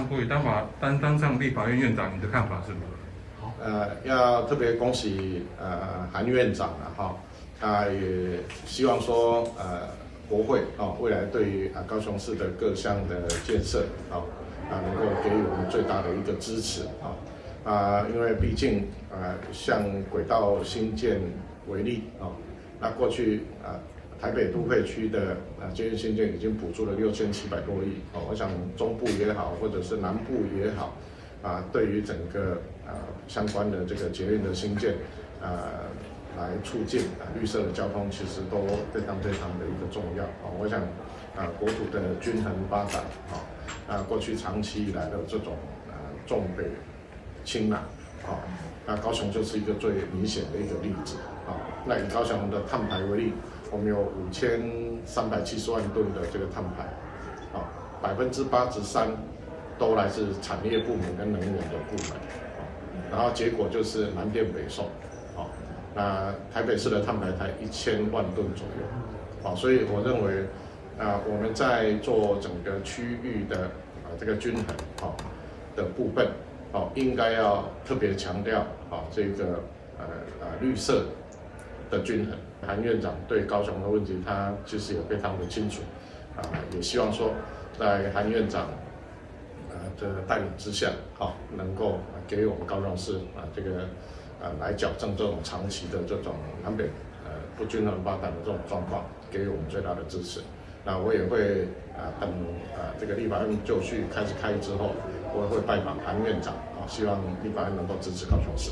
韩国瑜当法担当上立法院院长，你的看法是如何？呃，要特别恭喜呃韩院长了哈，他也希望说呃国会啊未来对于啊高雄市的各项的建设啊啊能够给予我们最大的一个支持啊啊，因为毕竟啊像轨道新建为例啊，那过去啊台北都会区的啊捷运新建已经补助了六千七百多亿哦，我想中部也好，或者是南部也好。啊，对于整个啊相关的这个捷运的新建，啊，来促进啊绿色的交通，其实都非常非常的一个重要啊。我想啊，国土的均衡发展啊，啊过去长期以来的这种啊重北轻南啊，那高雄就是一个最明显的一个例子啊。那以高雄的碳排为例，我们有五千三百七十万吨的这个碳排，啊，百分之八十三。都来自产业部门跟能源的部门啊，然后结果就是南电北送，啊，那台北市的碳排才一千万吨左右，啊，所以我认为，啊，我们在做整个区域的啊这个均衡，啊，的部分，好，应该要特别强调，啊这个呃呃绿色的均衡。韩院长对高雄的问题，他其实也非常的清楚，啊，也希望说，在韩院长呃。的带领之下，好，能够给予我们高雄市啊，这个啊来矫正这种长期的这种南北呃不均衡发展的这种状况，给予我们最大的支持。那我也会啊等啊这个立法院就绪开始开之后，我也会拜访韩院长啊，希望立法院能够支持高雄市。